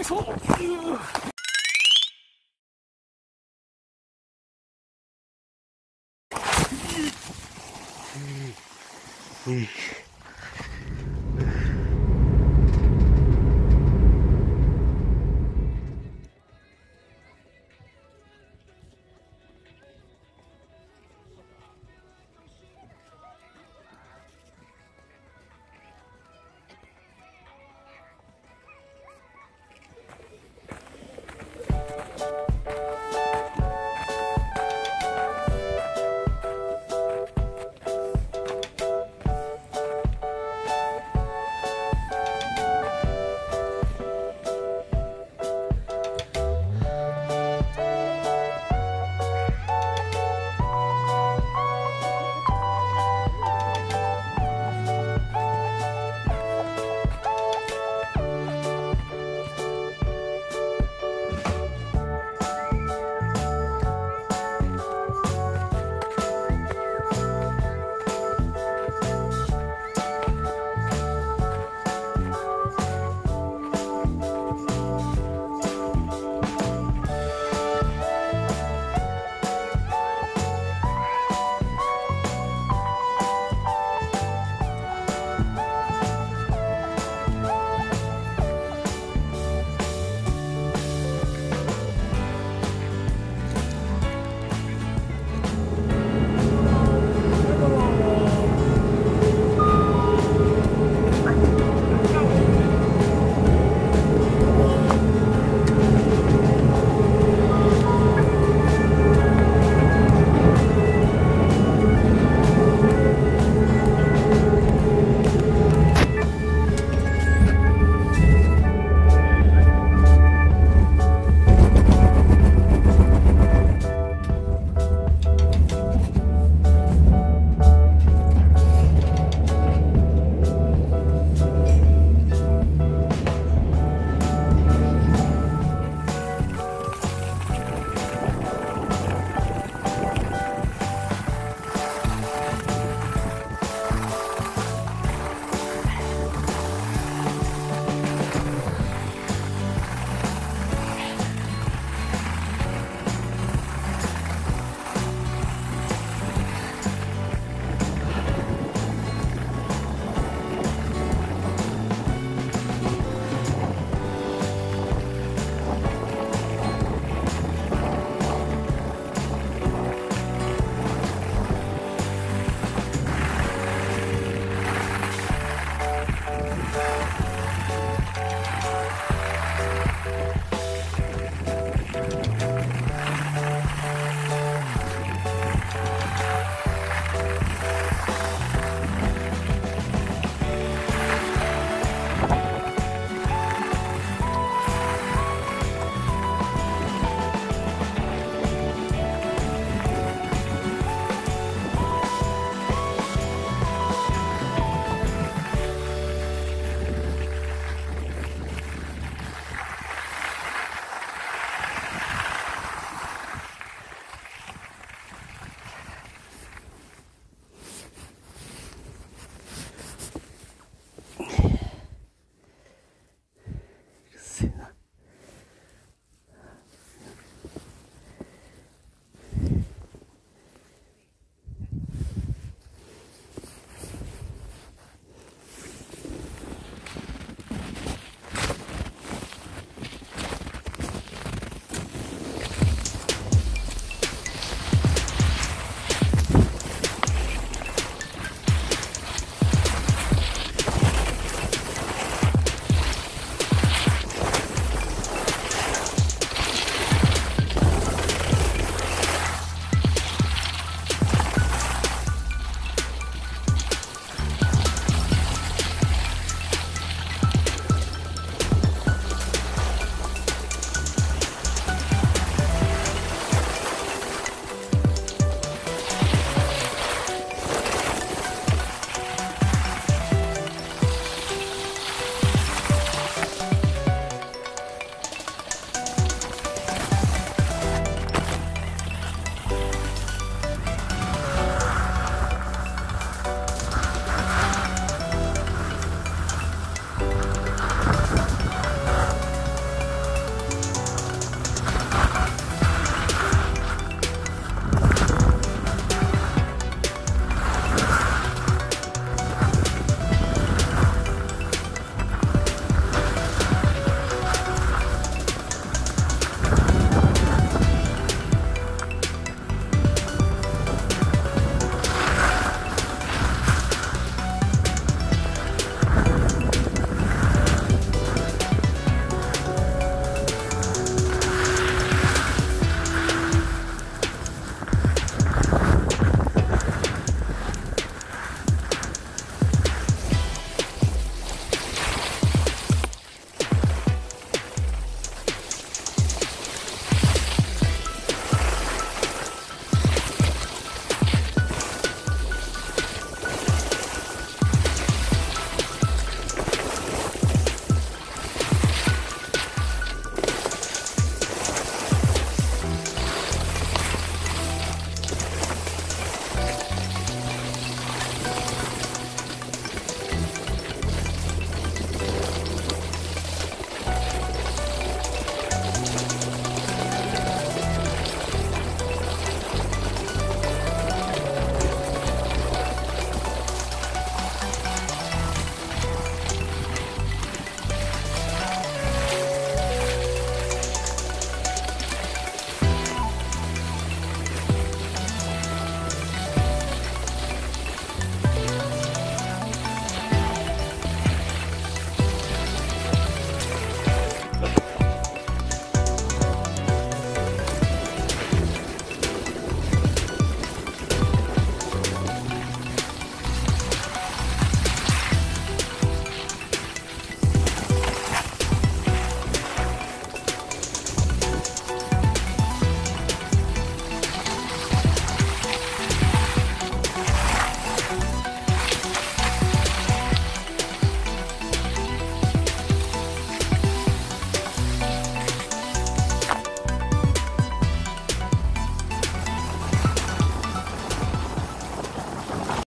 いしょうん。